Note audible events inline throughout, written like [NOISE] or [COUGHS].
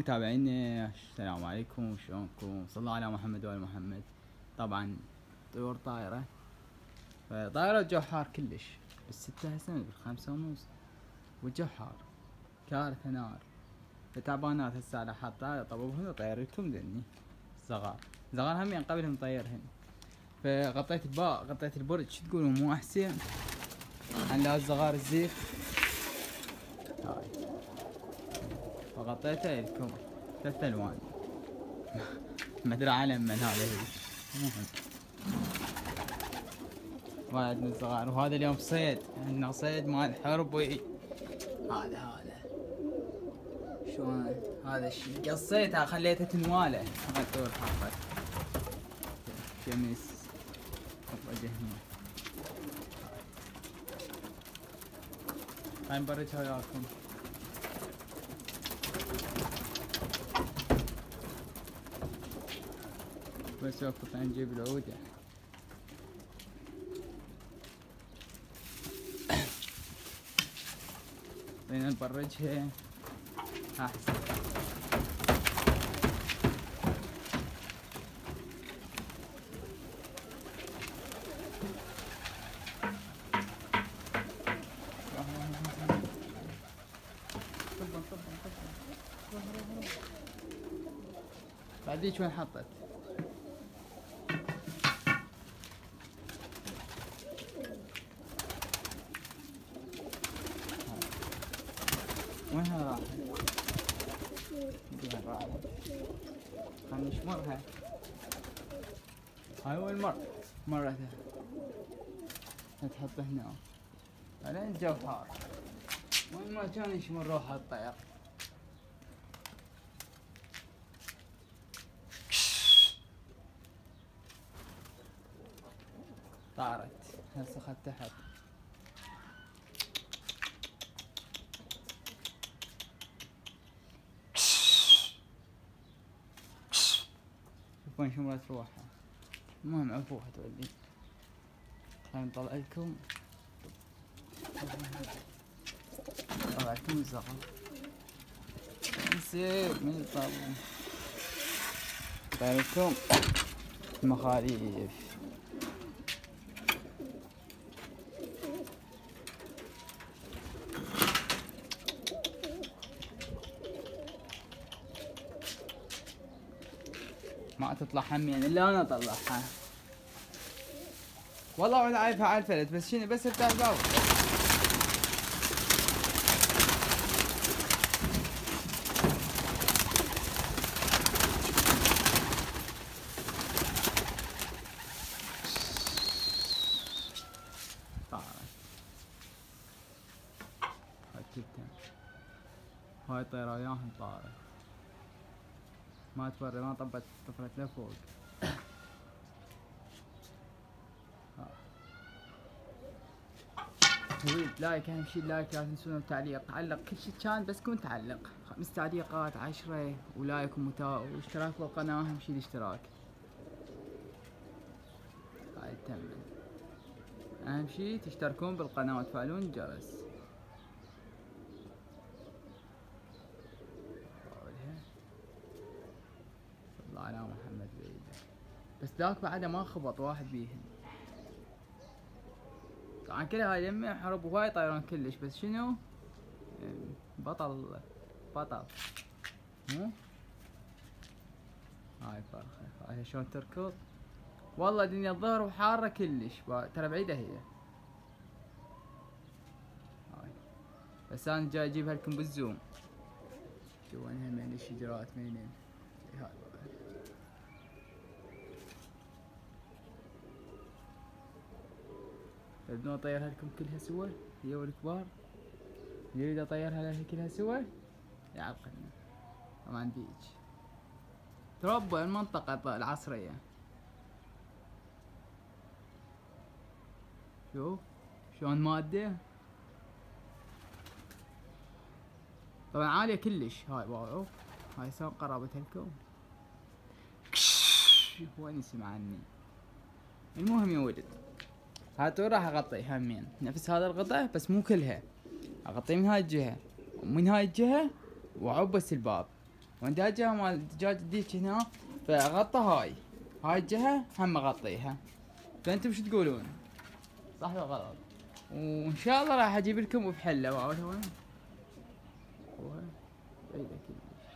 متابعيني السلام عليكم شلونكم؟ صلى على محمد وآل محمد. طبعا طيور طايرة. طايرة الجو حار كلش بالستة هسه بالخمسة ونص. والجو حار كارثة نار تعبانات هسه على حاط طايرة طبوبهن طيرتهم ذني صغار. صغار هم قبلهم طيرهن. فغطيت الباء غطيت البرج شو تقولون مو أحسن؟ عن لا الصغار الزيف هاي. فغطيته لكم ثلاث ألوان. ما أدري علم من هذا هي المهم من الصغار وهذا اليوم صيد. عندنا صيد مال حربي هذا هذا. شلون؟ هذا الشيء قصيته خليته تنواله. هاي طول حاطه شمس. وجه هنا هاي. نبرجها وياكم. بس وقت نجيب العودة خلينا نبرجها أحسن بعديك وين حطت؟ وينها راحت؟ وين راحت؟ خلنا نشمرها هاي وين مر مرتها تحط هنا بعدين الجو حار وين ما كان يشمر روحها الطير طارت. هسه تحت؟ شوفون شمرت روحها المهم عفوها تولي خلينا نطلع لكم. طلع لكم الزغل نسيب من الطابون طلع لكم. المخاليف ما تطلع همين الا أنا اطلعها والله وأنا عارفها على الفلت بس شنو بس افتح الباب هاي طيرة وياهم طارت ما تفرق ما طبت طفرت لفوق like أهم شي ال like لا تنسون التعليق. علق كل شي كان بس كون تعلق. خمس تعليقات عشرة و like ومتا... واشتراك بالقناة أهم شي الاشتراك. هاي تمن أهم شي تشتركون بالقناة وتفعلون الجرس الله على محمد بعيدة بس ذاك بعده ما خبط واحد بيهن طبعا كل هاي يمه حرب وهاي طيران كلش بس شنو؟ بطل بطل. مو؟ هاي فرخة هاي شلون تركض؟ والله دنيا الظهر وحارة كلش. ترى بعيدة هي. هاي. بس أنا جاي اجيبها لكم بالزوم شو وينها من الشجرات منين هاي. تبدون اطيرها لكم كلها سوا هي والكبار. يريد اطيرها لها كلها سوا؟ يعقلنا ما عنديش تربوا المنطقة العصرية. شوف شلون مادة؟ طبعا عالية كلش. هاي واو. هاي سام قرابتها لكم وين يسمع عني المهم يا ولد. هاتو راح اغطي همين. نفس هذا الغطاء بس مو كلها. اغطي من هاي الجهة. ومن هاي الجهة وعب بس الباب وعند الجهة مال الدجاج الديك هنا؟ فغطى هاي. هاي الجهة هم اغطيها. فانتم شو تقولون؟ صح ولا غلط؟ وإن شاء الله راح أجيب لكم بحله وين وين؟ بعيدة كلش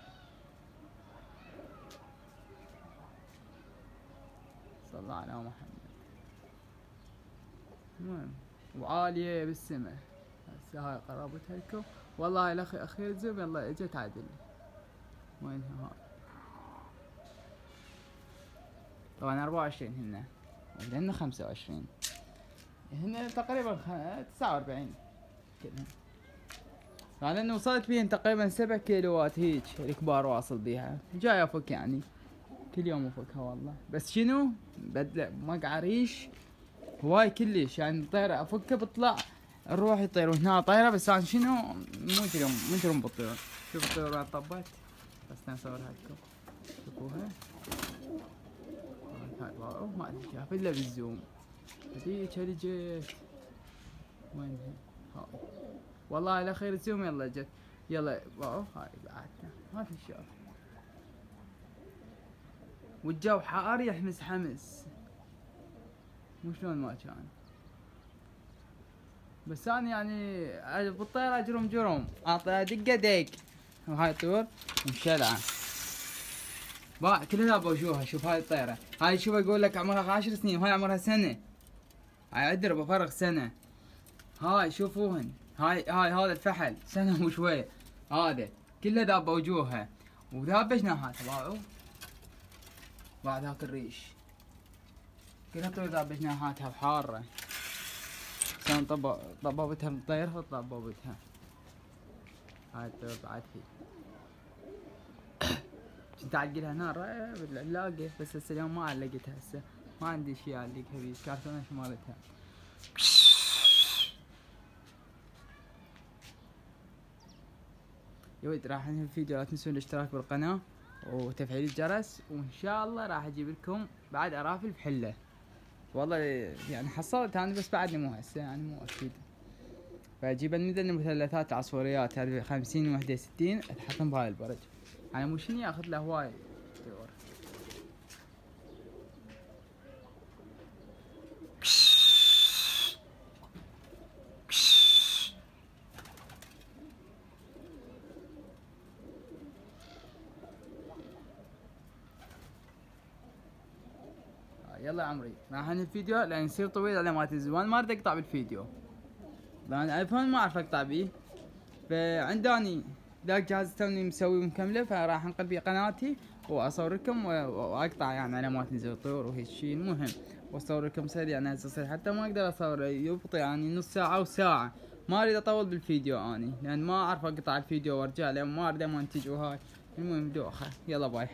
صلى على محمد. المهم وعالية بالسماء. هسه هاي قرابتها لكم والله الاخ اخير زوم يلا إجت عدل. وينها هاي طبعا أربعة وعشرين هنا. خمسة وعشرين. هنا تقريبا تسعة وأربعين. كلها هذا إنه وصلت بيهن تقريبا سبع كيلوات هيك الكبار واصل بيها. جاي أفك يعني. كل يوم أفكها والله. بس شنو؟ بدل مقع ريش هواي كلش يعني الطيرة افكها بطلع الروح يطير وهنا طايرة بس أنا شنو؟ مو تريم مو تريم بالطيور شوف الطيور طبت بس نصورها لكم شوفوها هاي. ما أدري شاف إلا بال zoom. هذيك جت وينها هاي. والله على خير zoom يلا جت. يلا. واو هاي بعدنا. ما في شغل. والجو حار يحمس حمس. مو شلون ما كان. بس أنا يعني بالطيارة جرم جرم. اعطيها دقة دق وهاي الطيور مشلعة. با كلها بوجوها شوف هاي الطيرة. هاي شوف أقول لك عمرها عشر سنين وهاي عمرها سنة. هاي عدر بفرق سنة. هاي شوفوهن. هاي هاي هذا الفحل. سنة وشوية هذا. كله ذاب وجوهها وذاب جناحاتها باعوا بعد هاك الريش. طول ذاب جناحاتها وحارة كان طب طبابتها مطيرها وطبابتها هاي بعد هي كنت اعلقلها نار بالعلاقة بس هسه اليوم ما علقتها هسه. ما عندي شي اعلقها بيه كارتونة شمالتها [COUGHS] يا ولد راح ننهي الفيديو لا تنسون الاشتراك بالقناة وتفعيل الجرس وإن شاء الله راح أجيب لكم بعد أرافل بحلة. والله يعني حصلت أنا بس بعدني مو هسه يعني مو أكيد. فأجيب المدن المثلثات العصفوريات هذه خمسين وحدة ستين اتحطم بهاي البرج. يعني مو شنو ياخذ له هواي يلا يا عمري. راح الفيديو لأن يصير طويل على ما تنزل. وأنا ما أريد أقطع بالفيديو. لأن الآيفون ما أعرف أقطع بيه فعنداني ذاك جهاز توني مسوي مكملة فراح أنقل بيه قناتي واصور لكم وأقطع. يعني على ما تنزل الطيور وهيك شيء المهم واصور لكم سريع يعني هسه حتى ما أقدر أصور يبطي يعني نص ساعة وساعة ما أريد أطول بالفيديو اني لأن ما أعرف أقطع الفيديو وأرجع لأن ما أريد أمنتج وهاي. المهم دوخة. يلا باي.